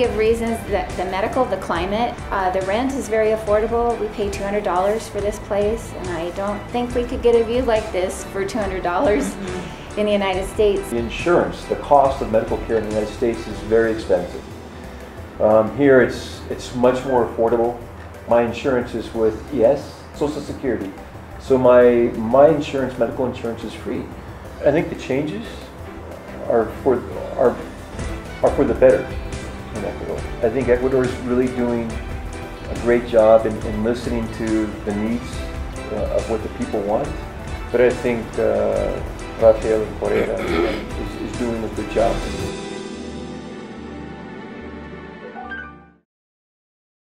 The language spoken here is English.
variety of reasons, the, the medical, the climate, uh, the rent is very affordable. We pay $200 for this place, and I don't think we could get a view like this for $200 in the United States. The insurance, the cost of medical care in the United States is very expensive. Um, here it's, it's much more affordable. My insurance is with ES, Social Security. So my, my insurance, medical insurance is free. I think the changes are for, are, are for the better in Ecuador. I think Ecuador is really doing a great job in, in listening to the needs uh, of what the people want. But I think uh, Rafael Correa is, is doing a good job.